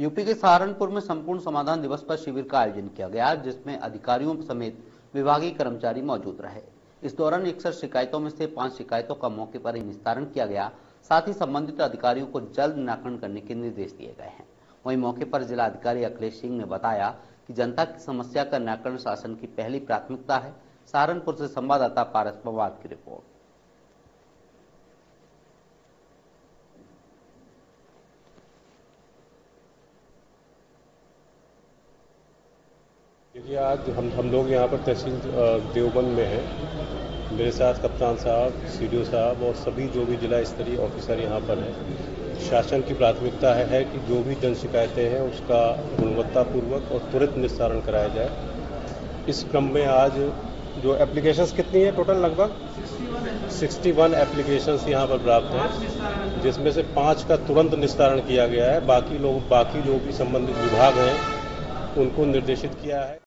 UP के सहारनपुर में संपूर्ण समाधान दिवस पर शिविर का आयोजन किया गया, जिसमें अधिकारियों समेत विभागीय कर्मचारी मौजूद रहे। इस दौरान इकसठ शिकायतों में से पाँच शिकायतों का मौके पर ही निस्तारण किया गया। साथ ही संबंधित अधिकारियों को जल्द निराकरण करने के निर्देश दिए गए हैं। वहीं मौके पर जिला अधिकारी अखिलेश सिंह ने बताया कि जनता की समस्या का निराकरण शासन की पहली प्राथमिकता है। सहारनपुर से संवाददाता पारस पवार की रिपोर्ट। देखिए आज हम हम लोग यहाँ पर तहसील देवबंद में हैं। मेरे साथ कप्तान साहब सीडीओ साहब और सभी जो भी जिला स्तरीय ऑफिसर यहाँ पर हैं। शासन की प्राथमिकता है, है कि जो भी जन शिकायतें हैं उसका गुणवत्तापूर्वक और त्वरित निस्तारण कराया जाए। इस क्रम में आज जो एप्लीकेशंस कितनी है टोटल लगभग? 61 एप्लीकेशंस यहाँ पर प्राप्त हैं जिसमें से पाँच का तुरंत निस्तारण किया गया है। बाकी लोग बाकी जो भी संबंधित विभाग हैं उनको निर्देशित किया है।